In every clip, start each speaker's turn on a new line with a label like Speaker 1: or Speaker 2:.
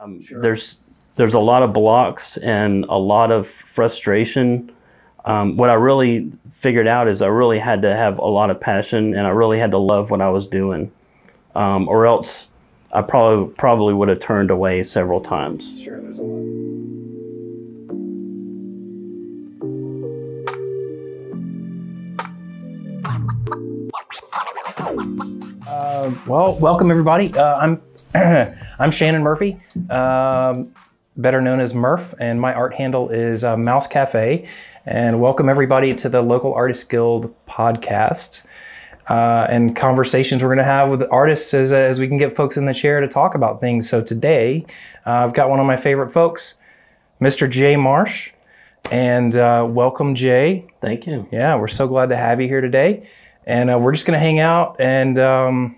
Speaker 1: Um, There's there's a lot of blocks and a lot of frustration. Um, what I really figured out is I really had to have a lot of passion and I really had to love what I was doing, um, or else I probably probably would have turned away several times.
Speaker 2: Sure, there's a lot. Uh, well, welcome everybody. Uh, I'm I'm Shannon Murphy, um, better known as Murph, and my art handle is uh, Mowse Cafe. And welcome everybody to the Local Artists Guild podcast uh, and conversations we're going to have with artists as, as we can get folks in the chair to talk about things. So today, uh, I've got one of my favorite folks, Mr. Jay Marsh, and uh, welcome, Jay.
Speaker 1: Thank you.
Speaker 2: Yeah, we're so glad to have you here today. And uh, we're just going to hang out. And um,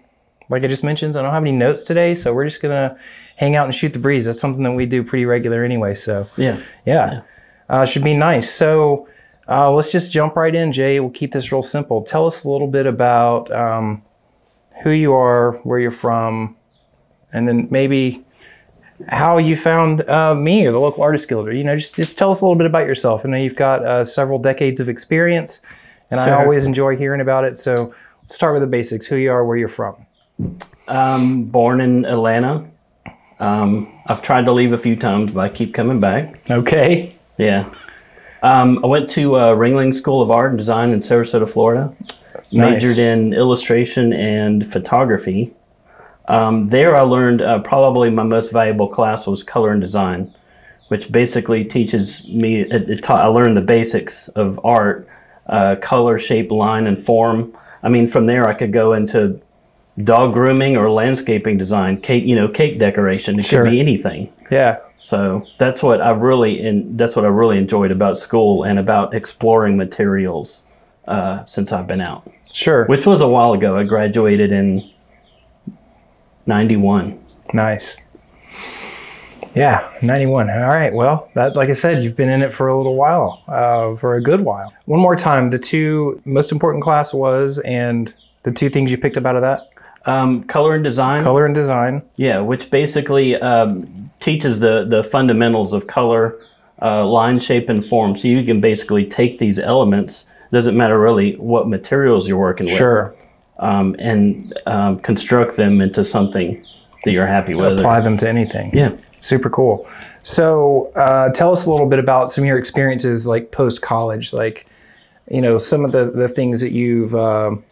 Speaker 2: like I just mentioned, I don't have any notes today. So we're just going to hang out and shoot the breeze. That's something that we do pretty regular anyway. So,
Speaker 1: Yeah.
Speaker 2: yeah, Uh, should be nice. So uh, let's just jump right in, Jay. We'll keep this real simple. Tell us a little bit about um, who you are, where you're from, and then maybe how you found uh, me or the local artist guild. You know, just just tell us a little bit about yourself. I know you've got uh, several decades of experience, and I always enjoy hearing about it. So let's start with the basics: who you are, where you're from.
Speaker 1: Um, born in Atlanta. Um, I've tried to leave a few times, but I keep coming back.
Speaker 2: Okay.
Speaker 1: Yeah. Um, I went to uh, Ringling School of Art and Design in Sarasota, Florida.
Speaker 2: Nice.
Speaker 1: Majored in illustration and photography. Um, there, I learned uh, probably my most valuable class was color and design, which basically teaches me. It, it ta- I learned the basics of art, uh, color, shape, line, and form. I mean, from there, I could go into dog grooming or landscaping design, cake, you know, cake decoration. It
Speaker 2: Sure.
Speaker 1: could be anything.
Speaker 2: Yeah.
Speaker 1: So that's what I really and that's what I really enjoyed about school and about exploring materials uh, since I've been out,
Speaker 2: Sure.
Speaker 1: which was a while ago. I graduated in '91.
Speaker 2: Nice. Yeah, 91. All right. Well, that, like I said, you've been in it for a little while, uh, for a good while. One more time, the two most important class was, and the two things you picked up out of that
Speaker 1: Um, color and design,
Speaker 2: color and design.
Speaker 1: yeah, which basically um, teaches the the fundamentals of color, uh, line, shape, and form. So you can basically take these elements. Doesn't matter really what materials you're working with.
Speaker 2: Sure.
Speaker 1: um, and um, construct them into something that you're happy with.
Speaker 2: Apply them to anything.
Speaker 1: Yeah.
Speaker 2: Super cool. So, uh, tell us a little bit about some of your experiences, like post college, like you know some of the the things that you've um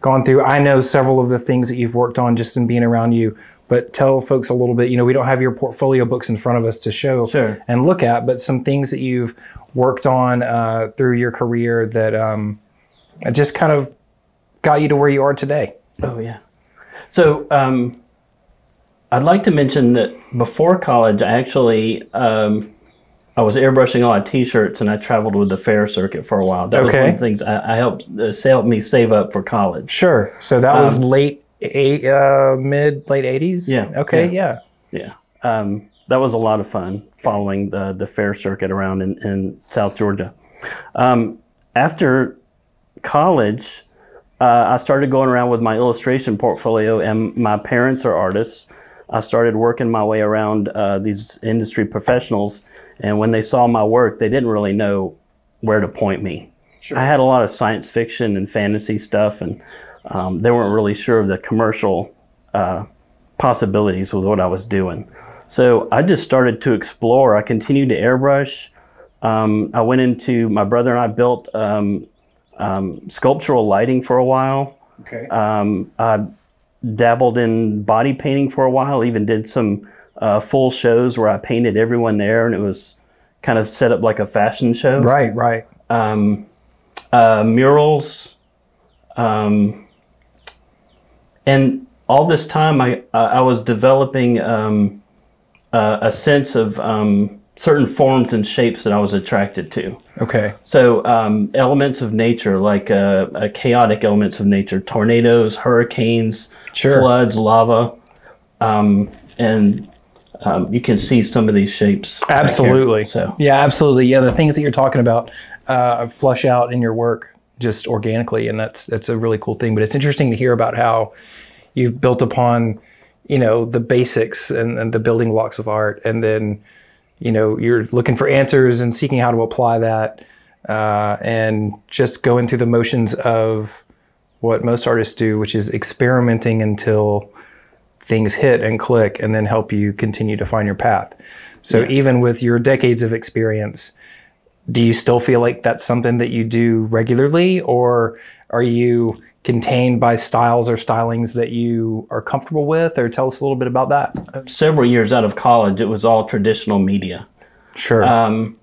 Speaker 2: gone through. I know several of the things that you've worked on just in being around you. But tell folks a little bit. You know, we don't have your portfolio books in front of us to show
Speaker 1: Sure.
Speaker 2: and look at, but some things that you've worked on uh, through your career that um, just kind of got you to where you are today.
Speaker 1: Oh yeah. So um, I'd like to mention that before college, I actually um, I was airbrushing a lot of T-shirts, and I traveled with the fair circuit for a while. That was one of the things I, I helped uh, helped me save up for college.
Speaker 2: Sure. So that was late, eight, uh, mid, late eighties.
Speaker 1: Yeah,
Speaker 2: Okay.
Speaker 1: yeah.
Speaker 2: Yeah.
Speaker 1: Yeah, um, that was a lot of fun following the the fair circuit around in, in South Georgia. Um, after college, uh, I started going around with my illustration portfolio, and my parents are artists. I started working my way around uh, these industry professionals, and when they saw my work, they didn't really know where to point me. I had a lot of science fiction and fantasy stuff, and um, they weren't really sure of the commercial uh, possibilities with what I was doing. So I just started to explore. I continued to airbrush. Um, I went into my brother and I built um, um, sculptural lighting for a while.
Speaker 2: Okay.
Speaker 1: Um, I dabbled in body painting for a while. Even did some uh, full shows where I painted everyone there, and it was kind of set up like a fashion show
Speaker 2: right. Right.
Speaker 1: um, uh, murals, um, and all this time I I was developing um, uh, a sense of um, certain forms and shapes that I was attracted to.
Speaker 2: Okay.
Speaker 1: So um, elements of nature, like uh, uh, chaotic elements of nature, tornadoes, hurricanes,
Speaker 2: Sure.
Speaker 1: floods, lava, um, and um, you can see some of these shapes.
Speaker 2: Absolutely.
Speaker 1: So
Speaker 2: Yeah, absolutely. Yeah, the things that you're talking about uh, flush out in your work just organically, and that's that's a really cool thing. But it's interesting to hear about how you've built upon you know the basics and, and the building blocks of art, and then you know you're looking for answers and seeking how to apply that, uh, and just going through the motions of what most artists do, which is experimenting until things hit and click, and then help you continue to find your path. So
Speaker 1: Yes.
Speaker 2: even with your decades of experience, do you still feel like that's something that you do regularly, or are you contained by styles or stylings that you are comfortable with? Or tell us a little bit about that.
Speaker 1: Several years out of college, it was all traditional media.
Speaker 2: Sure.
Speaker 1: Um,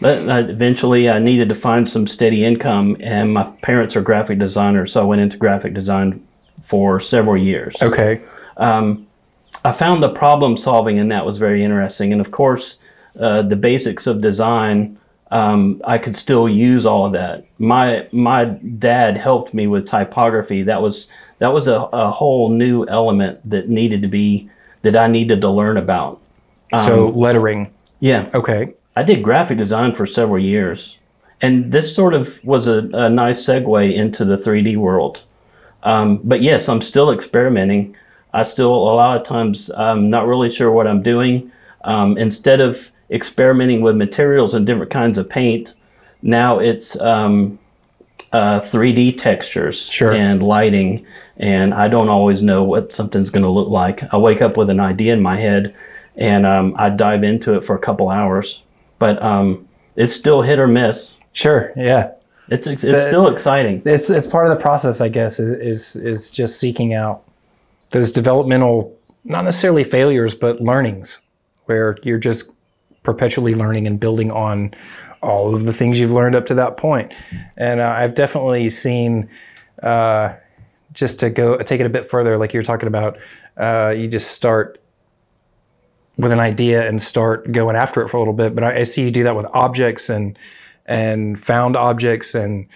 Speaker 1: but uh, eventually, I needed to find some steady income, and my parents are graphic designers, so I went into graphic design for several years.
Speaker 2: okay.
Speaker 1: Um, I found the problem solving in that was very interesting, and of course, uh, the basics of design. Um, I could still use all of that. My my dad helped me with typography. That was that was a, a whole new element that needed to be that I needed to learn about.
Speaker 2: so lettering.
Speaker 1: Yeah,
Speaker 2: Okay.
Speaker 1: I did graphic design for several years, and this sort of was a, a nice segue into the 3D world. Um, but yes, I'm still experimenting. I still, a lot of times, I'm not really sure what I'm doing. Um, instead of experimenting with materials and different kinds of paint, now it's um, uh, 3D textures
Speaker 2: Sure.
Speaker 1: and lighting, and I don't always know what something's going to look like. I wake up with an idea in my head, and um, I dive into it for a couple hours, but um, it's still hit or miss.
Speaker 2: Sure. Yeah.
Speaker 1: It's it's, it's still exciting.
Speaker 2: It's, it's part of the process, I guess, is, is, is just seeking out those developmental, not necessarily failures, but learnings where you're just perpetually learning and building on all of the things you've learned up to that point. And uh, I've definitely seen, uh, just to go take it a bit further, like you're talking about, uh, you just start with an idea and start going after it for a little bit. But I, I see you do that with objects and and found objects and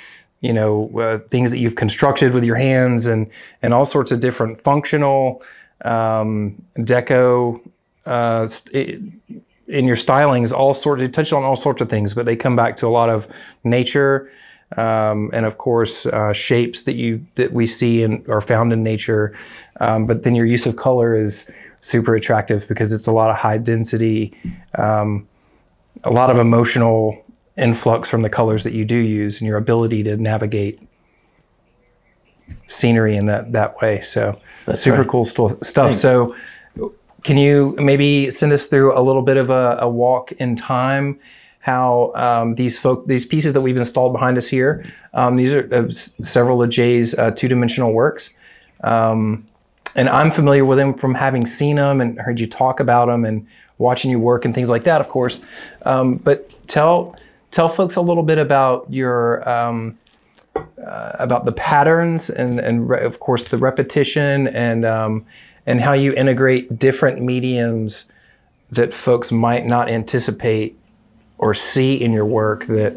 Speaker 2: you know uh, things that you've constructed with your hands and and all sorts of different functional um, deco uh, in your stylings all sorts you touch on all sorts of things but they come back to a lot of nature um, and of course uh, shapes that you that we see and are found in nature. Um, but then your use of color is super attractive because it's a lot of high density um, a lot of emotional influx from the colors that you do use and your ability to navigate scenery in that that way. So super
Speaker 1: right.
Speaker 2: cool stu- stuff. So can you maybe send us through a little bit of a, a walk in time? How um, these folk, these pieces that we've installed behind us here, um, these are uh, s- several of Jay's uh, two-dimensional works, um, and I'm familiar with them from having seen them and heard you talk about them and watching you work and things like that, of course. Um, but tell tell folks a little bit about your um, uh, about the patterns and and of course the repetition and um, and how you integrate different mediums that folks might not anticipate or see in your work that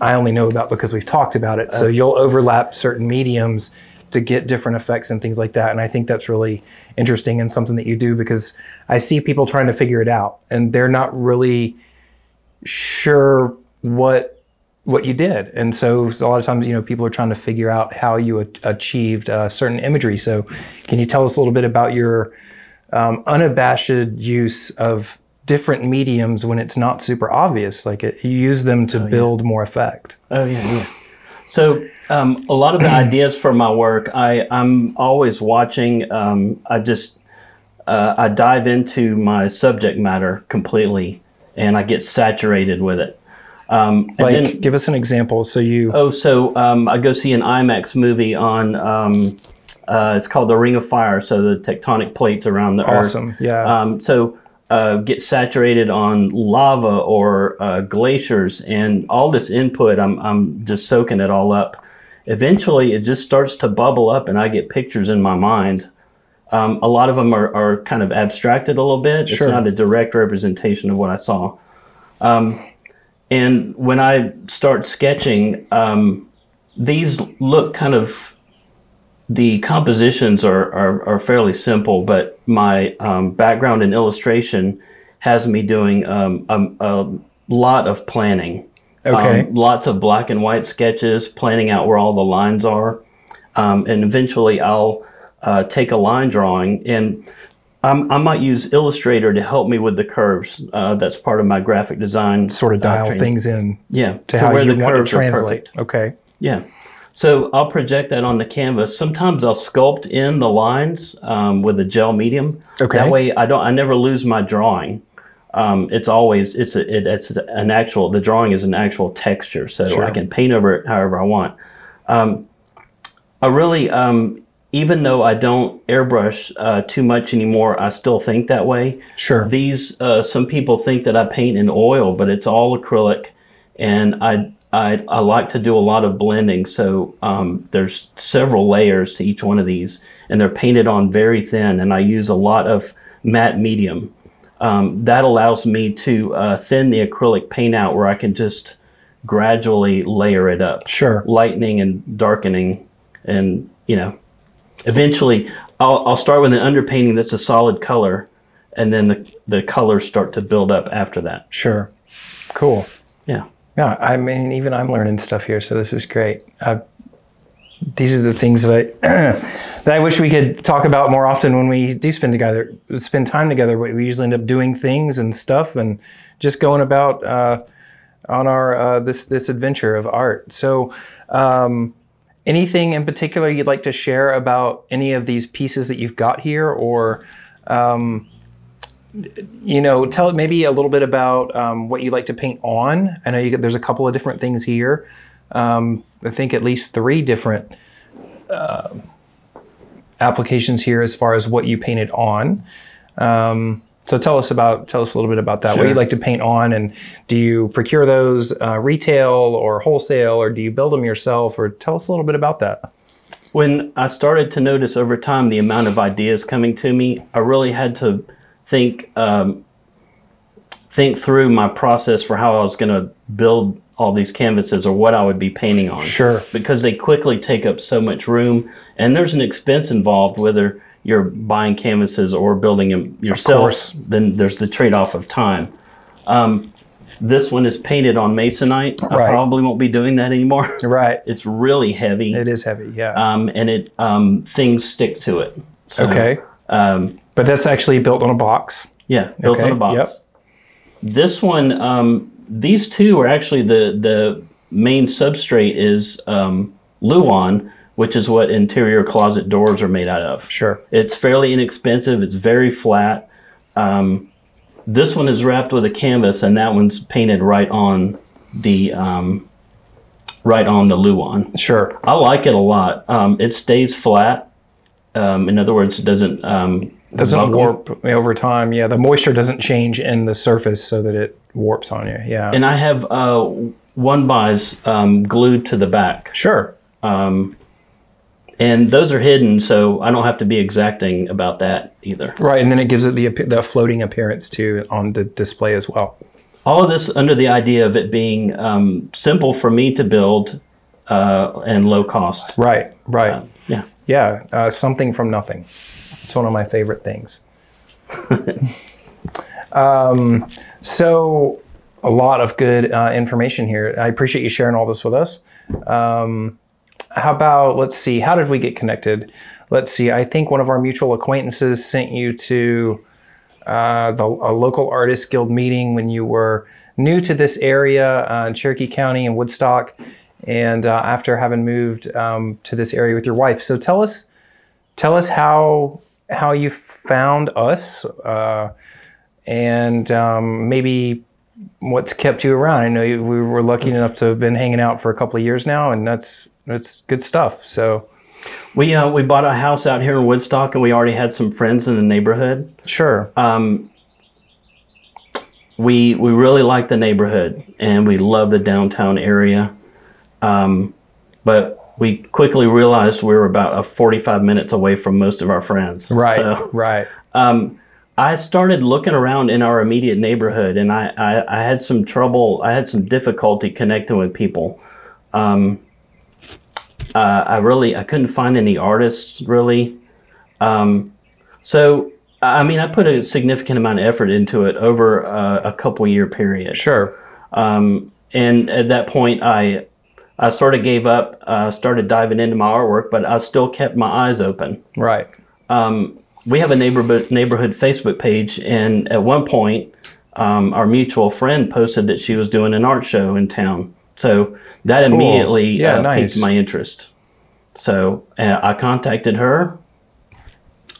Speaker 2: I only know about because we've talked about it. So you'll overlap certain mediums to get different effects and things like that. And I think that's really interesting and something that you do because I see people trying to figure it out and they're not really sure what what you did. And so, so a lot of times, you know, people are trying to figure out how you a- achieved uh, certain imagery. So can you tell us a little bit about your um, unabashed use of different mediums when it's not super obvious? Like it, you use them to build more effect.
Speaker 1: Oh yeah, yeah. So um, a lot of the ideas for my work, I I'm always watching. Um, I just uh, I dive into my subject matter completely, and I get saturated with it. Um, and
Speaker 2: Like,
Speaker 1: then,
Speaker 2: give us an example. So you,
Speaker 1: oh, so um, I go see an IMAX movie on. Um, uh, it's called The Ring of Fire. So the tectonic plates around the Earth.
Speaker 2: awesome, yeah,
Speaker 1: Um, so uh, get saturated on lava or uh, glaciers and all this input. I'm, I'm just soaking it all up. Eventually, it just starts to bubble up, and I get pictures in my mind. Um, a lot of them are, are kind of abstracted a little bit.
Speaker 2: Sure.
Speaker 1: It's not a direct representation of what I saw. Um, and when I start sketching, um, these look kind of the compositions are, are, are fairly simple, but my um, background in illustration has me doing um, a, a lot of planning.
Speaker 2: Okay.
Speaker 1: Um, lots of black and white sketches, planning out where all the lines are. Um, and eventually I'll uh, take a line drawing and I'm, I might use Illustrator to help me with the curves. Uh, that's part of my graphic design.
Speaker 2: Sort of
Speaker 1: uh,
Speaker 2: dial
Speaker 1: training.
Speaker 2: things in
Speaker 1: Yeah,
Speaker 2: to, how you want to
Speaker 1: are
Speaker 2: translate.
Speaker 1: perfect.
Speaker 2: Okay.
Speaker 1: Yeah. So I'll project that on the canvas. Sometimes I'll sculpt in the lines um, with a gel medium.
Speaker 2: Okay.
Speaker 1: That way I don't I never lose my drawing. Um, it's always it's a, it, it's an actual the drawing is an actual texture, so
Speaker 2: Sure.
Speaker 1: I can paint over it however I want. Um, I really um, even though I don't airbrush uh, too much anymore, I still think that way.
Speaker 2: Sure.
Speaker 1: These uh, some people think that I paint in oil, but it's all acrylic, and I I, I like to do a lot of blending. So um, there's several layers to each one of these, and they're painted on very thin. And I use a lot of matte medium. Um, that allows me to uh, thin the acrylic paint out, where I can just gradually layer it up
Speaker 2: Sure.
Speaker 1: lightening and darkening and you know eventually I'll, I'll start with an underpainting that's a solid color and then the, the colors start to build up after that
Speaker 2: Sure. Cool.
Speaker 1: yeah
Speaker 2: Yeah, I mean, even I'm learning stuff here, so this is great. Uh, these are the things that I that I wish we could talk about more often when we do spend together, spend time together. But we usually end up doing things and stuff, and just going about uh, on our uh, this this adventure of art. So, um, anything in particular you'd like to share about any of these pieces that you've got here, or um, you know, tell maybe a little bit about um, what you like to paint on. I know you, there's a couple of different things here. Um, I think at least three different uh, applications here as far as what you painted on. Um, so tell us about tell us a little bit about that. What you like to paint on, and do you procure those uh, retail or wholesale, or do you build them yourself? Or tell us a little bit about that.
Speaker 1: when i started to notice over time the amount of ideas coming to me i really had to think um, think through my process for how i was going to build all these canvases or what i would be painting on
Speaker 2: Sure.
Speaker 1: because they quickly take up so much room and there's an expense involved whether you're buying canvases or building them yourself then there's the trade-off of time um, this one is painted on masonite i probably won't be doing that anymore
Speaker 2: Right.
Speaker 1: it's really heavy
Speaker 2: It is heavy. Yeah.
Speaker 1: um, and it um, things stick to it So,
Speaker 2: okay.
Speaker 1: um,
Speaker 2: But that's actually built on a box.
Speaker 1: yeah built
Speaker 2: Okay,
Speaker 1: on a box
Speaker 2: yep.
Speaker 1: this one um, these two are actually the the main substrate is um, luan which is what interior closet doors are made out of
Speaker 2: Sure.
Speaker 1: it's fairly inexpensive it's very flat um, this one is wrapped with a canvas and that one's painted right on the um, right on the luan
Speaker 2: Sure.
Speaker 1: i like it a lot um, it stays flat um, in other words it doesn't um,
Speaker 2: doesn't warp over time. Yeah, the moisture doesn't change in the surface so that it warps on you. Yeah.
Speaker 1: and I have uh, one buys um, glued to the back,
Speaker 2: sure.
Speaker 1: um, and those are hidden, so I don't have to be exacting about that either.
Speaker 2: Right, and then it gives it the the floating appearance too on the display as well.
Speaker 1: All of this under the idea of it being um, simple for me to build uh, and low cost.
Speaker 2: Right. Right.
Speaker 1: Yeah,
Speaker 2: yeah. Uh, something from nothing. It's one of my favorite things. um, so a lot of good uh, information here. I appreciate you sharing all this with us. Um, how about let's see how did we get connected? Let's see i think one of our mutual acquaintances sent you to uh, the a local artist guild meeting when you were new to this area uh, in cherokee county and woodstock and uh, after having moved um, to this area with your wife. So tell us tell us how how you found us uh, and um, maybe what's kept you around i know you, we were lucky enough to have been hanging out for a couple of years now and that's that's good stuff so
Speaker 1: we uh, we bought a house out here in Woodstock, and we already had some friends in the neighborhood.
Speaker 2: sure
Speaker 1: Um, we we really like the neighborhood, and we love the downtown area. Um, but we quickly realized we were about a forty five minutes away from most of our friends.
Speaker 2: right
Speaker 1: So,
Speaker 2: right
Speaker 1: um, I started looking around in our immediate neighborhood, and I, I, I had some trouble. I had some difficulty connecting with people. Um, uh, I really I couldn't find any artists really. Um, so I mean, I put a significant amount of effort into it over uh, a couple year period.
Speaker 2: sure
Speaker 1: Um, and at that point, I I sort of gave up, uh, started diving into my artwork, but I still kept my eyes open.
Speaker 2: Right.
Speaker 1: Um, we have a neighborhood neighborhood Facebook page, and at one point, um, our mutual friend posted that she was doing an art show in town. So that immediately
Speaker 2: Yeah,
Speaker 1: uh,
Speaker 2: nice.
Speaker 1: piqued my interest. So uh, I contacted her,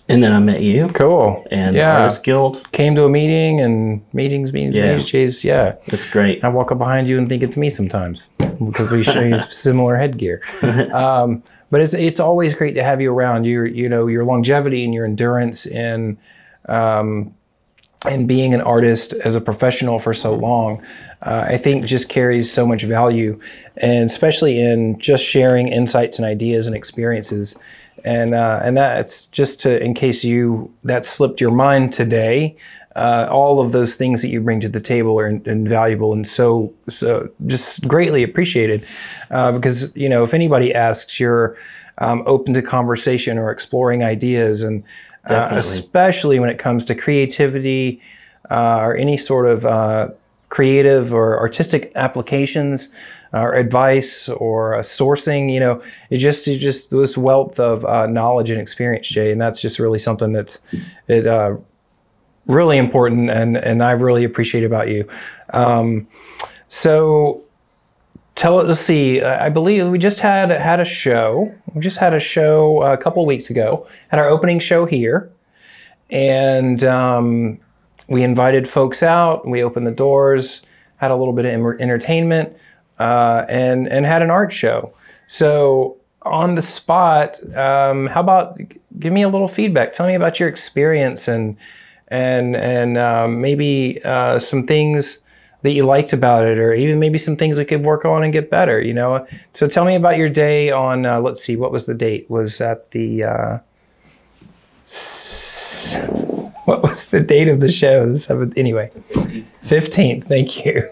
Speaker 1: and then I met you
Speaker 2: Cool.
Speaker 1: and
Speaker 2: yeah.
Speaker 1: Artist Guild.
Speaker 2: Came to a meeting and meetings, meetings,
Speaker 1: Yeah.
Speaker 2: meetings. Yeah.
Speaker 1: It's great.
Speaker 2: I walk up behind you and think it's me sometimes because we show you similar headgear. Um, but it's it's always great to have you around. Your you know your longevity and your endurance in um, and being an artist as a professional for so long, uh, I think just carries so much value, and especially in just sharing insights and ideas and experiences. And uh, and that's just to in case you that slipped your mind today. Uh, all of those things that you bring to the table are invaluable and so so just greatly appreciated uh, because you know if anybody asks you're um, open to conversation or exploring ideas and uh, especially when it comes to creativity uh, or any sort of uh, creative or artistic applications or advice or uh, sourcing you know it just it just this wealth of uh, knowledge and experience jay and that's just really something that's it uh, really important and and I really appreciate about you. Um, so tell. Let's see. I believe we just had had a show. We just had a show a couple weeks ago. Had our opening show here, and um, we invited folks out. We opened the doors. Had a little bit of entertainment, uh, and and had an art show. So on the spot, um, how about give me a little feedback? Tell me about your experience and and and um, maybe uh, some things that you liked about it, or even maybe some things we could work on and get better. You know, so tell me about your day on. Uh, let's see, what was the date? Was that the uh, what was the date of the show? The seventh. Anyway, fifteenth. Thank you.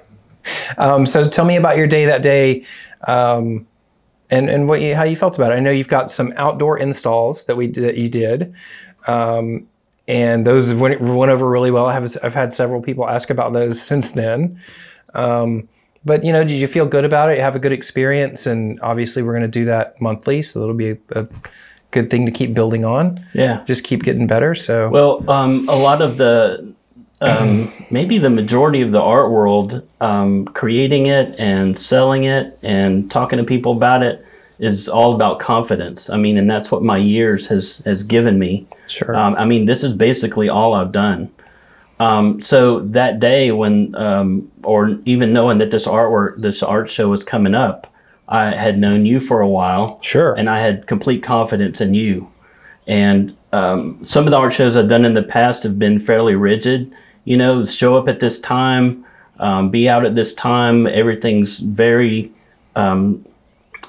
Speaker 2: Um, so tell me about your day that day. Um, and, and what you, how you felt about it. I know you've got some outdoor installs that we that you did, um, and those went, went over really well. I have I've had several people ask about those since then. Um, but you know, did you feel good about it? Have a good experience, and obviously we're going to do that monthly, so it'll be a, a good thing to keep building on.
Speaker 1: Yeah.
Speaker 2: Just keep getting better. So
Speaker 1: Well, um, a lot of the, um, maybe the majority of the art world, um, creating it and selling it and talking to people about it is all about confidence. I mean, and that's what my years has has given me.
Speaker 2: sure,
Speaker 1: Um, I mean, this is basically all I've done. Um, so that day when, um, or even knowing that this artwork, this art show was coming up, I had known you for a while
Speaker 2: sure,
Speaker 1: and I had complete confidence in you. And um, some of the art shows I've done in the past have been fairly rigid. You know, show up at this time, um, be out at this time. Everything's very um,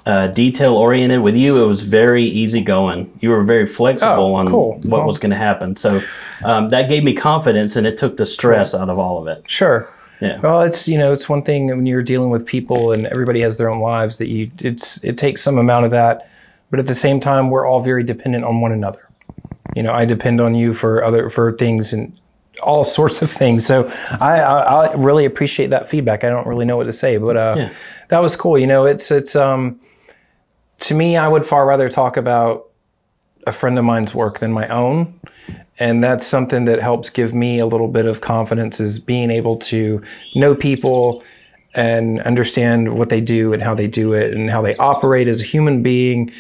Speaker 1: uh, detail oriented. With you, it was very easygoing. You were very flexible
Speaker 2: Oh,
Speaker 1: on
Speaker 2: cool.
Speaker 1: what
Speaker 2: Well-
Speaker 1: was going to happen. So um, that gave me confidence, and it took the stress out of all of it.
Speaker 2: sure.
Speaker 1: Yeah.
Speaker 2: Well, it's you know it's one thing when you're dealing with people and everybody has their own lives that you it's it takes some amount of that, but at the same time we're all very dependent on one another. You know, I depend on you for other for things and all sorts of things. So I I, I really appreciate that feedback. I don't really know what to say, but uh,
Speaker 1: Yeah.
Speaker 2: that was cool. You know, it's it's um to me I would far rather talk about a friend of mine's work than my own. And that's something that helps give me a little bit of confidence is being able to know people and understand what they do and how they do it and how they operate as a human being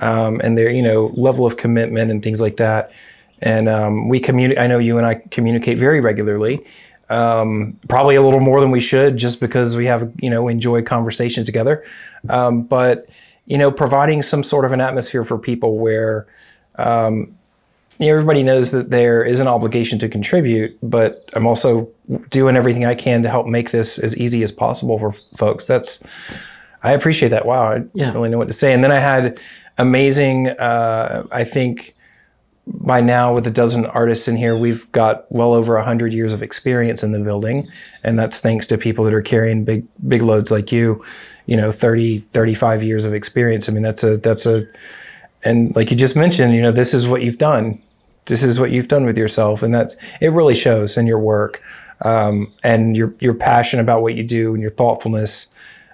Speaker 2: um, and their you know level of commitment and things like that. And um, we communicate i know you and i communicate very regularly um, probably a little more than we should just because we have you know enjoy conversation together. Um, but you know providing some sort of an atmosphere for people where um, you know, everybody knows that there is an obligation to contribute, but I'm also doing everything I can to help make this as easy as possible for folks. That's I appreciate that. Wow, I
Speaker 1: Yeah.
Speaker 2: don't really know what to say. And then I had amazing. Uh, I think by now, with a dozen artists in here, we've got well over a hundred years of experience in the building, and that's thanks to people that are carrying big big loads like you. You know, 30, 35 years of experience. I mean, that's a that's a and like you just mentioned, you know, this is what you've done. This is what you've done with yourself, and that's it. Really shows in your work, um, and your your passion about what you do and your thoughtfulness.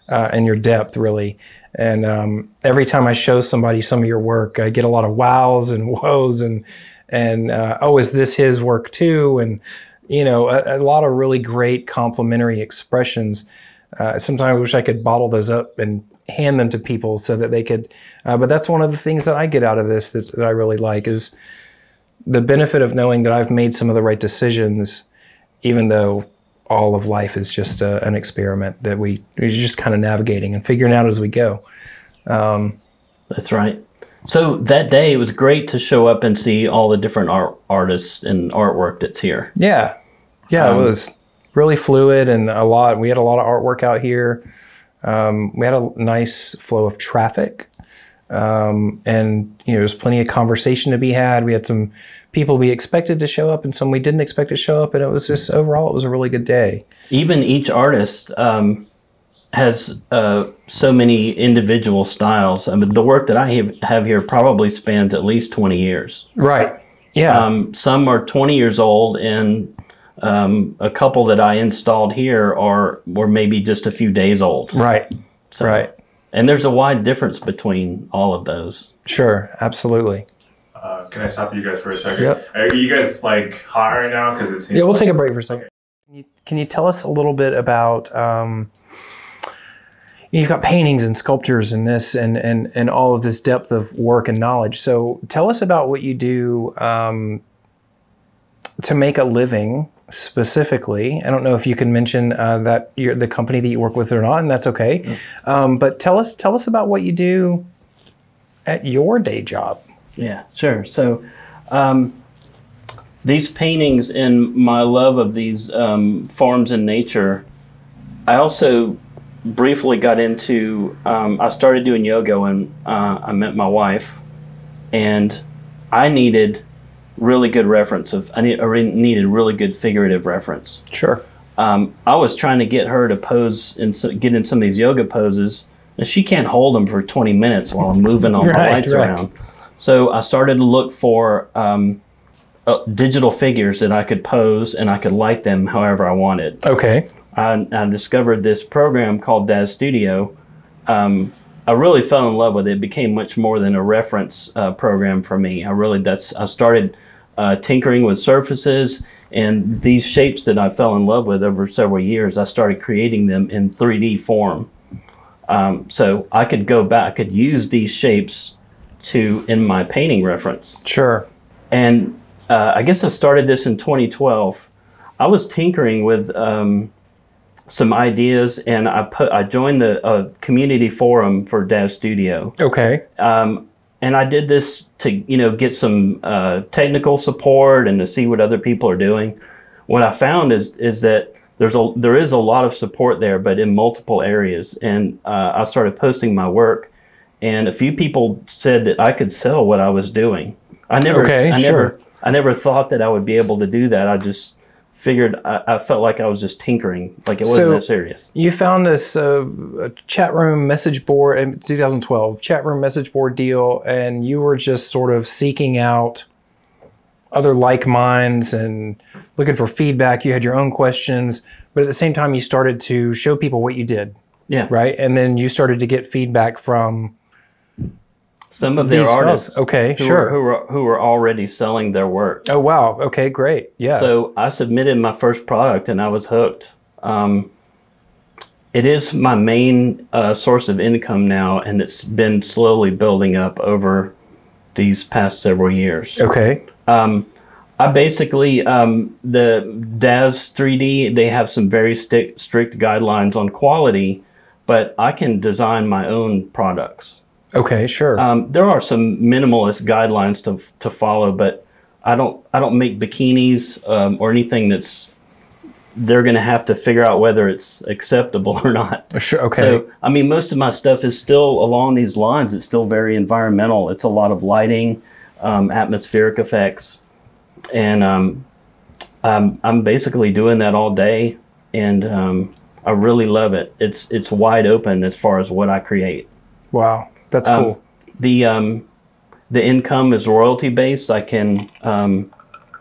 Speaker 2: uh, and your depth, really. And um, every time I show somebody some of your work, I get a lot of wows and woes and and uh, oh, is this his work too? And you know, a, a lot of really great complimentary expressions. Uh, sometimes I wish I could bottle those up and hand them to people so that they could. Uh, but that's one of the things that I get out of this that, that I really like is the benefit of knowing that I've made some of the right decisions, even though all of life is just a, an experiment that we we're just kind of navigating and figuring out as we go. Um,
Speaker 1: That's right. So that day, it was great to show up and see all the different art artists and artwork that's here.
Speaker 2: yeah, yeah,
Speaker 1: Um,
Speaker 2: it was really fluid and a lot. We had a lot of artwork out here. Um, we had a nice flow of traffic, um, and you know, there's plenty of conversation to be had. We had some people we expected to show up and some we didn't expect to show up, and it was just overall, it was a really good day.
Speaker 1: Even each artist um, has uh, so many individual styles. I mean, the work that I have, have here probably spans at least 20 years.
Speaker 2: Right. Yeah.
Speaker 1: Um, some are 20 years old, and um, a couple that I installed here are were maybe just a few days old.
Speaker 2: right.
Speaker 1: So-
Speaker 2: Right.
Speaker 1: And there's a wide difference between all of those.
Speaker 2: Sure. Absolutely.
Speaker 3: Uh, can I stop you guys for a second?
Speaker 2: Yep.
Speaker 3: Are you guys like hot right now? Because it seems.
Speaker 2: Yeah, we'll take a break for a second. Can you, can you tell us a little bit about? Um, you've got paintings and sculptures and this and, and and all of this depth of work and knowledge. So tell us about what you do um, to make a living specifically. I don't know if you can mention uh, that you're the company that you work with or not, and that's okay. Um, but tell us tell us about what you do at your day job.
Speaker 1: Yeah, sure. So, um, these paintings and my love of these um, forms in nature, I also briefly got into. Um, I started doing yoga when uh, I met my wife, and I needed really good reference of. I need, I needed really good figurative reference.
Speaker 2: Sure.
Speaker 1: Um, I was trying to get her to pose and so, get in some of these yoga poses, and she can't hold them for 20 minutes while I'm moving all
Speaker 2: Right,
Speaker 1: my lights
Speaker 2: right.
Speaker 1: around. So I started to look for um, uh, digital figures that I could pose and I could light them however I wanted.
Speaker 2: Okay.
Speaker 1: I, I discovered this program called Daz Studio. Um, I really fell in love with it. It became much more than a reference uh, program for me. I really that's I started uh, tinkering with surfaces and these shapes that I fell in love with over several years. I started creating them in 3D form. Um, so I could go back, I could use these shapes to in my painting reference.
Speaker 2: Sure.
Speaker 1: And uh, I guess I started this in 2012. I was tinkering with um, some ideas, and I put I joined the uh, community forum for Daz Studio,
Speaker 2: Okay.
Speaker 1: um, and I did this to you know get some uh, technical support and to see what other people are doing. What I found is is that there's a there is a lot of support there, but in multiple areas, and uh, I started posting my work, and a few people said that I could sell what I was doing. I never,
Speaker 2: Okay,
Speaker 1: I
Speaker 2: sure.
Speaker 1: never, I never thought that I would be able to do that. I just figured I, I felt like I was just tinkering, like it wasn't
Speaker 2: So-
Speaker 1: that serious.
Speaker 2: You found this uh, a chat room message board in 2012, chat room message board deal, and you were just sort of seeking out other like minds and looking for feedback. You had your own questions, but at the same time, you started to show people what you did,
Speaker 1: Yeah,
Speaker 2: right? And then you started to get feedback from
Speaker 1: some of their artists,
Speaker 2: folks. Okay,
Speaker 1: who
Speaker 2: sure.
Speaker 1: were, who were who were already selling their work.
Speaker 2: oh, wow. Okay, great. Yeah.
Speaker 1: So I submitted my first product and I was hooked. Um, it is my main uh, source of income now, and it's been slowly building up over these past several years.
Speaker 2: okay.
Speaker 1: Um, I basically um, the Daz 3D they have some very strict guidelines on quality, but I can design my own products.
Speaker 2: Okay, sure.
Speaker 1: Um, there are some minimalist guidelines to to follow, but I don't I don't make bikinis um, or anything that's they're going to have to figure out whether it's acceptable or not.
Speaker 2: sure. Okay.
Speaker 1: So I mean, most of my stuff is still along these lines. It's still very environmental. It's a lot of lighting, um, atmospheric effects, and um, I'm I'm basically doing that all day, and um, I really love it. It's it's wide open as far as what I create
Speaker 2: wow. That's
Speaker 1: um,
Speaker 2: cool.
Speaker 1: the um, the income is royalty based. I can um,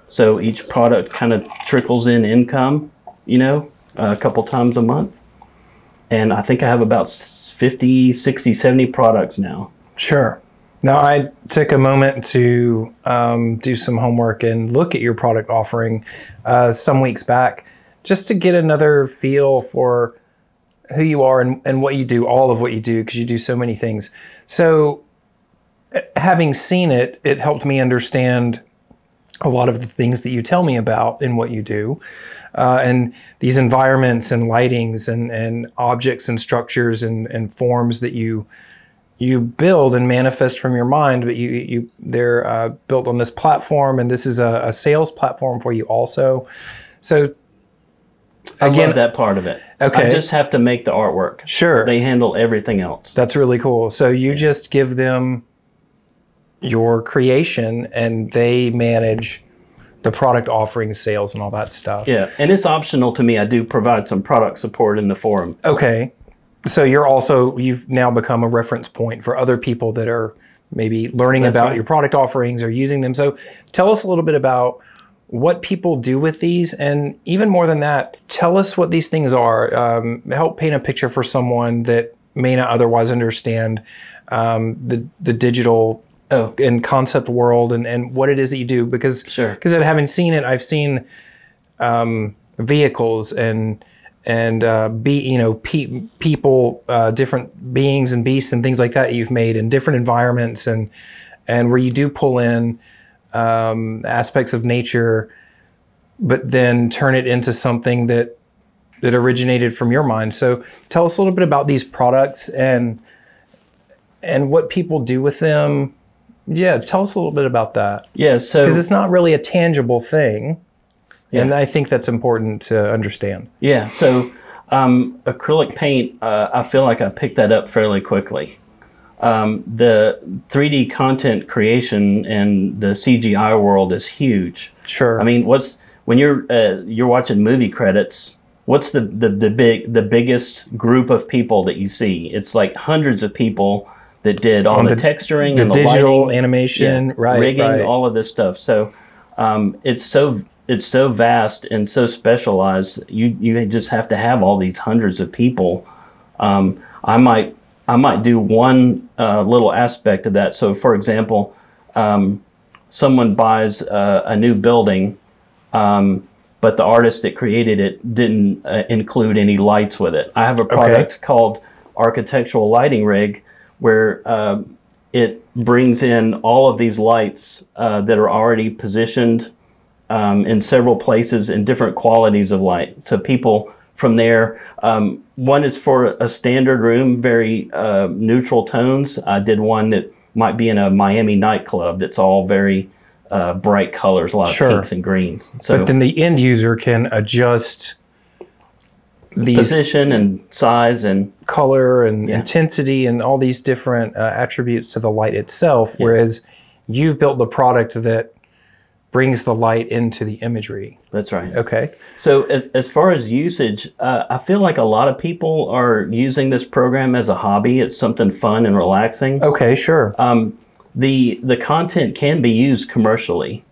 Speaker 1: so each product kind of trickles in income, you know, a couple times a month, and I think I have about s- 50, 60, 70 products now.
Speaker 2: Sure. Now, I took a moment to um, do some homework and look at your product offering uh, some weeks back just to get another feel for who you are and, and what you do, all of what you do, because you do so many things. So, uh, having seen it, it helped me understand a lot of the things that you tell me about in what you do. Uh, and these environments and lightings and, and objects and structures and, and forms that you you build and manifest from your mind, but you you they're uh, built on this platform, and this is a, a sales platform for you also. So
Speaker 1: I
Speaker 2: Again-
Speaker 1: love that part of it.
Speaker 2: Okay.
Speaker 1: I just have to make the artwork.
Speaker 2: sure,
Speaker 1: They handle everything else.
Speaker 2: that's really cool. So you just give them your creation, and they manage the product offering, sales, and all that stuff.
Speaker 1: Yeah, and it's optional to me. I do provide some product support in the forum.
Speaker 2: Okay. So you're also you've now become a reference point for other people that are maybe learning
Speaker 1: That's
Speaker 2: about
Speaker 1: right.
Speaker 2: your product offerings or using them. So tell us a little bit about what people do with these, and even more than that, tell us what these things are. Um, help paint a picture for someone that may not otherwise understand um, the the digital
Speaker 1: Oh,
Speaker 2: and concept world and, and what it is that you do because
Speaker 1: Sure.
Speaker 2: because having seen it I've seen um, vehicles and and uh, be you know pe- people uh, different beings and beasts and things like that you've made in different environments and and where you do pull in um, aspects of nature but then turn it into something that that originated from your mind so tell us a little bit about these products and and what people do with them yeah, tell us a little bit about that
Speaker 1: yeah. So
Speaker 2: because it's not really a tangible thing, and I think that's important to understand.
Speaker 1: Yeah, so um, acrylic paint, uh, I feel like I picked that up fairly quickly. Um, the 3D content creation in the CGI world is huge.
Speaker 2: Sure.
Speaker 1: I mean, what's when you're uh, you're watching movie credits? What's the, the the big the biggest group of people that you see? It's like hundreds of people that did all the,
Speaker 2: the-
Speaker 1: texturing
Speaker 2: the
Speaker 1: and the
Speaker 2: digital
Speaker 1: lighting,
Speaker 2: animation,
Speaker 1: yeah,
Speaker 2: right?
Speaker 1: rigging,
Speaker 2: right.
Speaker 1: all of this stuff. So um, it's so it's so vast and so specialized. You you just have to have all these hundreds of people. Um, I might I might do one uh, little aspect of that. So, for example, um, someone buys uh, a new building, um, but the artist that created it didn't uh, include any lights with it. I have a product called Architectural Lighting Rig, where um it brings in all of these lights uh, that are already positioned um, in several places in different qualities of light. So people from there, um, one is for a standard room, very uh, neutral tones. I did one that might be in a Miami nightclub that's all very uh, bright colors, a lot
Speaker 2: Sure.
Speaker 1: of pinks and greens. So
Speaker 2: but then the end user can adjust the
Speaker 1: position and size and
Speaker 2: color and
Speaker 1: Yeah.
Speaker 2: intensity and all these different uh, attributes to the light itself. Whereas you've built the product that brings the light into the imagery.
Speaker 1: that's right.
Speaker 2: Okay.
Speaker 1: So as far as usage, uh, I feel like a lot of people are using this program as a hobby. It's something fun and relaxing.
Speaker 2: Okay. Sure.
Speaker 1: Um, the the content can be used commercially.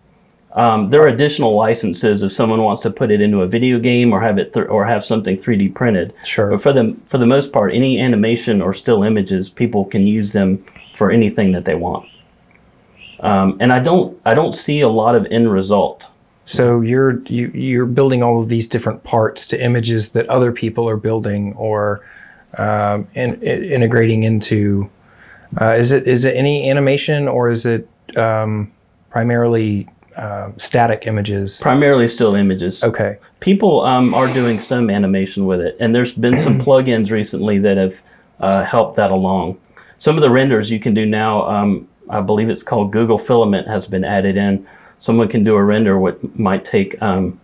Speaker 1: Um, there are additional licenses if someone wants to put it into a video game or have it th- or have something 3D printed.
Speaker 2: Sure.
Speaker 1: But for the for the most part, any animation or still images, people can use them for anything that they want. Um, and I don't I don't see a lot of end result.
Speaker 2: So you're you, you're building all of these different parts to images that other people are building or um, in, i- integrating into. Uh, is it is it any animation or is it um, primarily um static images?
Speaker 1: Primarily still images.
Speaker 2: Okay.
Speaker 1: people um, are doing some animation with it, and there's been some plugins recently that have uh, helped that along. Some of the renders you can do now, um, I believe it's called Google Filament, has been added in. Someone can do a render what might take um,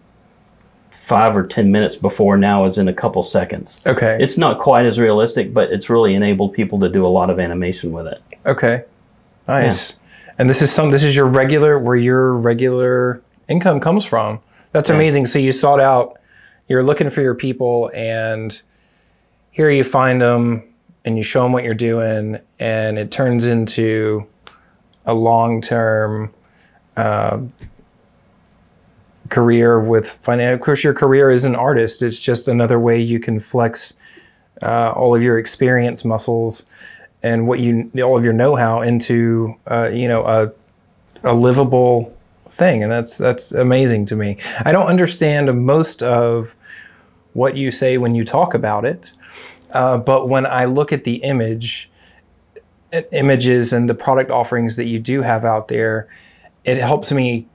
Speaker 1: five or ten minutes before now is in a couple seconds.
Speaker 2: Okay.
Speaker 1: It's not quite as realistic, but it's really enabled people to do a lot of animation with it.
Speaker 2: okay. Nice. And this is some. This is your regular where your regular income comes from. That's amazing. So you sought out. You're looking for your people, and here you find them, and you show them what you're doing, and it turns into a long-term uh, career with finance. Of course, your career as an artist. It's just another way you can flex uh, all of your experience muscles and what you all of your know-how into uh, you know a, a livable thing and that's that's amazing to me i don't understand most of what you say when you talk about it uh, but when i look at the image images and the product offerings that you do have out there it helps me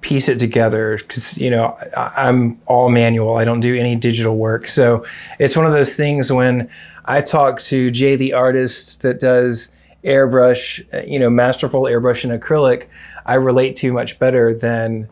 Speaker 2: piece it together because you know I, i'm all manual. I don't do any digital work. So it's one of those things when i talk to jay the artist that does airbrush you know masterful airbrush and acrylic i relate to much better than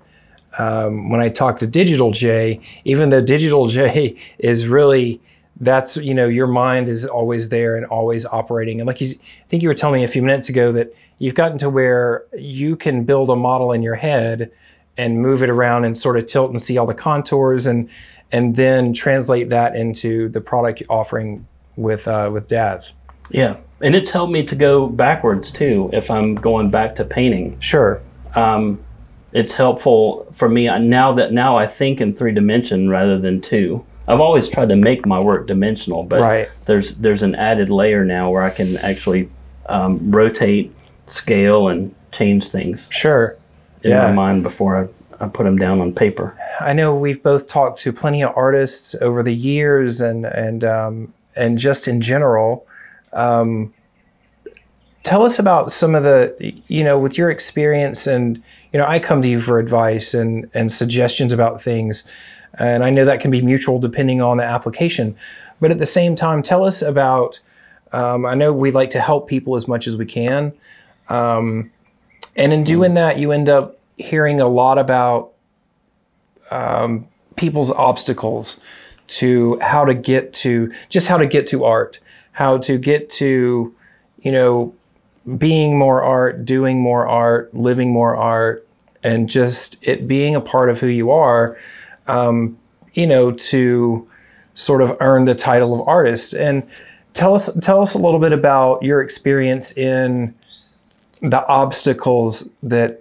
Speaker 2: um, when i talk to digital jay even though digital jay is really that's you know your mind is always there and always operating and like you i think you were telling me a few minutes ago that you've gotten to where you can build a model in your head and move it around and sort of tilt and see all the contours and and then translate that into the product offering with uh, with Daz.
Speaker 1: Yeah, and it's helped me to go backwards too. If I'm going back to painting,
Speaker 2: Sure.
Speaker 1: um, it's helpful for me uh, now that now I think in three dimension rather than two. I've always tried to make my work dimensional, but
Speaker 2: Right.
Speaker 1: there's there's an added layer now where I can actually um, rotate, scale, and change things
Speaker 2: Sure.
Speaker 1: in
Speaker 2: Yeah.
Speaker 1: my mind before I, I put them down on paper.
Speaker 2: I know we've both talked to plenty of artists over the years, and and um, and just in general. Um, tell us about some of the, you know, with your experience, and you know, I come to you for advice and and suggestions about things, and I know that can be mutual depending on the application. But at the same time, tell us about. Um, I know we like to help people as much as we can, um, and in doing that, you end up hearing a lot about um, people's obstacles to how to get to just how to get to art, how to get to, you know, being more art, doing more art, living more art, and just it being a part of who you are, um, you know, to sort of earn the title of artist. And tell us tell us a little bit about your experience in the obstacles that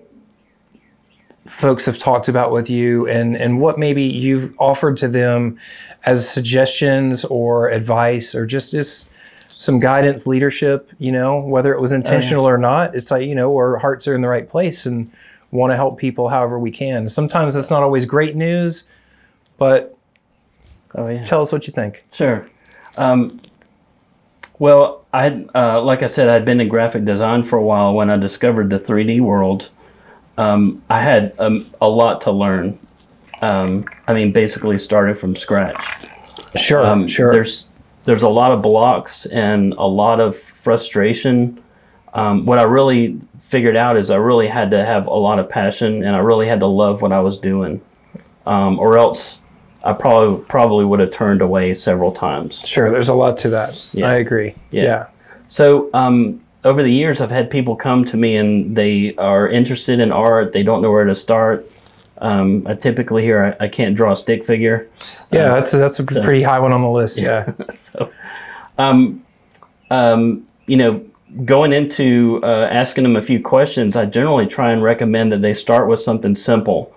Speaker 2: folks have talked about with you and and what maybe you've offered to them as suggestions or advice or just just some guidance leadership you know whether it was intentional or not. It's like you know our hearts are in the right place and want to help people however we can. Sometimes it's not always great news but
Speaker 1: Oh yeah.
Speaker 2: tell us what you think
Speaker 1: Sure. Um, well, I uh, like I said, I'd been in graphic design for a while. When I discovered the 3D world, um, I had um, a lot to learn. Um, I mean, basically started from scratch.
Speaker 2: sure
Speaker 1: Um,
Speaker 2: sure
Speaker 1: There's there's a lot of blocks and a lot of frustration. Um, what I really figured out is I really had to have a lot of passion and I really had to love what I was doing, um, or else I probably probably would have turned away several times.
Speaker 2: sure there's a lot to that
Speaker 1: Yeah.
Speaker 2: i agree
Speaker 1: Yeah.
Speaker 2: yeah
Speaker 1: So um, over the years, I've had people come to me and they are interested in art. They don't know where to start. Um, I typically hear I, I can't draw a stick figure.
Speaker 2: yeah that's that's a pretty high one on the list yeah
Speaker 1: so, um, um, you know, going into uh, asking them a few questions, I generally try and recommend that they start with something simple.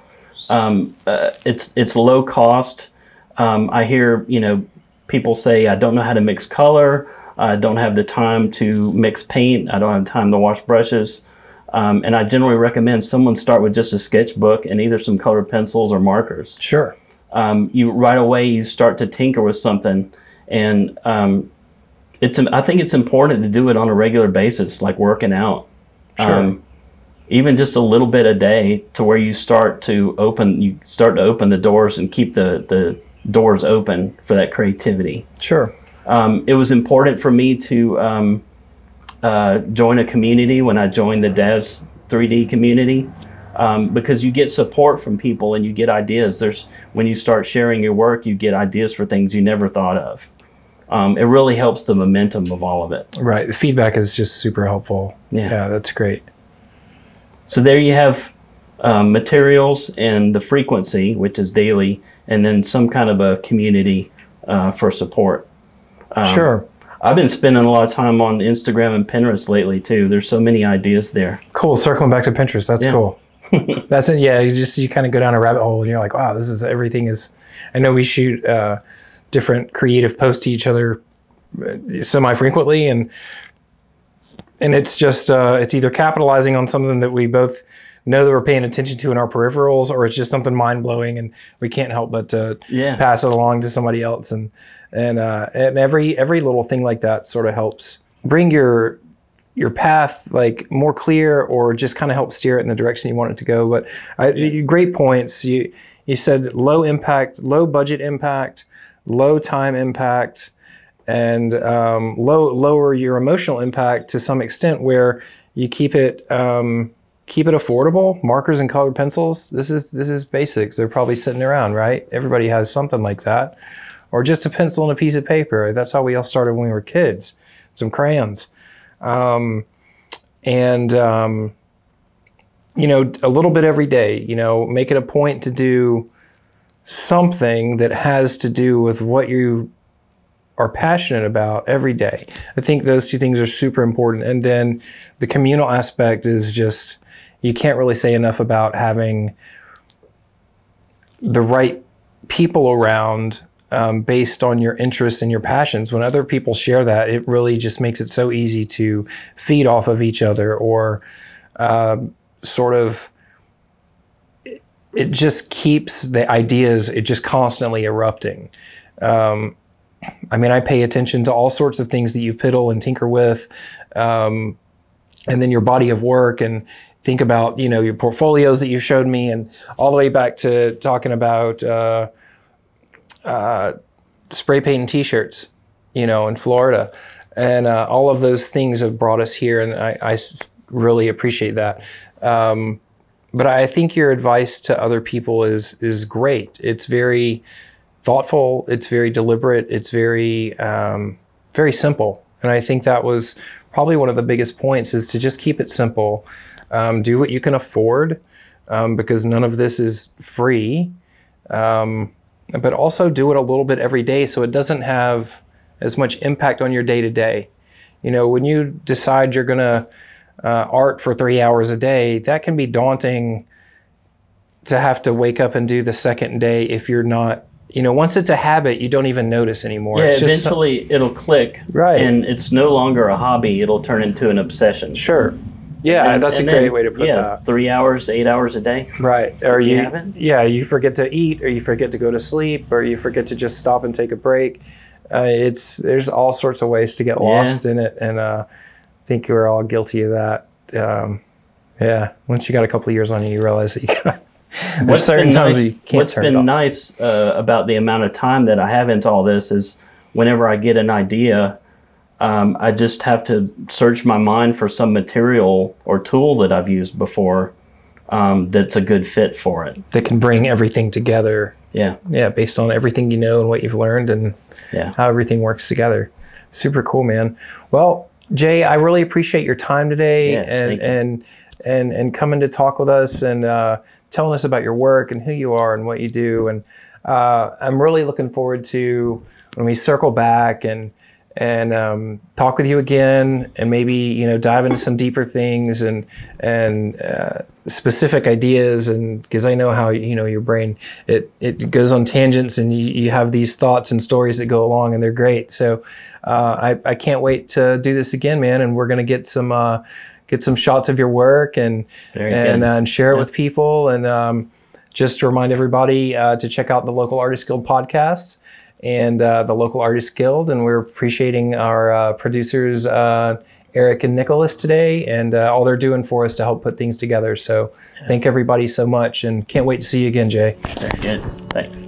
Speaker 1: Um, uh, it's it's low cost. Um, I hear you know people say I don't know how to mix color. I don't have the time to mix paint. I don't have time to wash brushes. Um, and I generally recommend someone start with just a sketchbook and either some colored pencils or markers
Speaker 2: sure
Speaker 1: um, you right away you start to tinker with something, and um, it's I think it's important to do it on a regular basis, like working out.
Speaker 2: Sure.
Speaker 1: Even just a little bit a day, to where you start to open, you start to open the doors and keep the the doors open for that creativity.
Speaker 2: sure
Speaker 1: Um, it was important for me to um, uh, join a community when I joined the Daz 3D community um, because you get support from people and you get ideas. There's when you start sharing your work, you get ideas for things you never thought of. Um, it really helps the momentum of all of it.
Speaker 2: right the feedback is just super helpful
Speaker 1: Yeah.
Speaker 2: yeah that's great
Speaker 1: So there you have um, materials and the frequency, which is daily, and then some kind of a community uh, for support. Um,
Speaker 2: sure
Speaker 1: I've been spending a lot of time on Instagram and Pinterest lately too. There's so many ideas there.
Speaker 2: Cool. Circling back to Pinterest. That's
Speaker 1: Yeah.
Speaker 2: cool. That's it. Yeah. You just, you kind of go down a rabbit hole and you're like, wow, this is everything is, I know we shoot uh, different creative posts to each other semi frequently, and and it's just uh, it's either capitalizing on something that we both know that we're paying attention to in our peripherals, or it's just something mind blowing, and we can't help but to
Speaker 1: Yeah.
Speaker 2: pass it along to somebody else, and and uh, and every every little thing like that sort of helps bring your your path like more clear or just kind of help steer it in the direction you want it to go. But I, you- great points. You you said low impact low budget impact low time impact and um, low lower your emotional impact to some extent where you keep it um, keep it affordable markers and colored pencils this is this is basics. They're probably sitting around right? Everybody has something like that. Or just a pencil and a piece of paper. That's how we all started when we were kids. Some crayons. Um, and um, you know a little bit every day you know make it a point to do something that has to do with what you are passionate about every day i think those two things are super important and then the communal aspect is just you can't really say enough about having the right people around um, based on your interests and your passions. When other people share that, it really just makes it so easy to feed off of each other or um sort of. It, it just keeps the ideas. It just constantly erupting. Um, I mean, I pay attention to all sorts of things that you piddle and tinker with, um, and then your body of work and think about you know your portfolios that you showed me and all the way back to talking about. Uh, uh, spray painting t-shirts, you know, in Florida, and uh, all of those things have brought us here, and I really appreciate that. Um, but I think your advice to other people is is great. It's very thoughtful. It's very deliberate. It's very um, very simple, and I think that was probably one of the biggest points is to just keep it simple. Um, do what you can afford, um, because none of this is free. Um, but also do it a little bit every day so it doesn't have as much impact on your day to day. You know, when you decide you're going to uh, art for three hours a day, that can be daunting to have to wake up and do the second day if you're not, you know, once it's a habit, you don't even notice anymore.
Speaker 1: Yeah,
Speaker 2: It's some-
Speaker 1: eventually it'll click,
Speaker 2: Right.
Speaker 1: And it's no longer a hobby; it'll turn into an obsession.
Speaker 2: sure. Yeah,
Speaker 1: And-
Speaker 2: that's a
Speaker 1: and
Speaker 2: great
Speaker 1: then,
Speaker 2: way to put
Speaker 1: yeah,
Speaker 2: that.
Speaker 1: three hours, eight hours a day.
Speaker 2: Right. Or
Speaker 1: you
Speaker 2: you, yeah, you forget to eat, or you forget to go to sleep, or you forget to just stop and take a break. Uh, it's there's all sorts of ways to get lost in it, and uh, I think we're all guilty of that. Um, yeah. Once you got a couple of years on you, you realize that you got. There's
Speaker 1: What's
Speaker 2: certain
Speaker 1: been nice, what's been nice uh, about the amount of time that I have into all this is whenever I get an idea, um, I just have to search my mind for some material or tool that I've used before um, that's a good fit for it.
Speaker 2: that can bring everything together.
Speaker 1: Yeah,
Speaker 2: Yeah, based on everything you know and what you've learned and
Speaker 1: yeah.
Speaker 2: how everything works together. Super cool, man. Well, Jay, I really appreciate your time today
Speaker 1: Yeah,
Speaker 2: and
Speaker 1: thank you.
Speaker 2: and and and coming to talk with us and uh, telling us about your work and who you are and what you do. And uh, I'm really looking forward to when we circle back and and um, talk with you again and maybe you know dive into some deeper things and and uh, specific ideas. And because I know how you know your brain it it goes on tangents and you, you have these thoughts and stories that go along and they're great. So uh, I, I can't wait to do this again man. And we're gonna get some uh, get some shots of your work and
Speaker 1: Very
Speaker 2: and, uh, and share it with people. And um, just to remind everybody uh, to check out the local artist guild podcasts and uh, the local artist guild. And we're appreciating our uh, producers uh, eric and nicholas today and uh, all they're doing for us to help put things together. So thank everybody so much and can't wait to see you again jay.
Speaker 1: Very good. Thanks.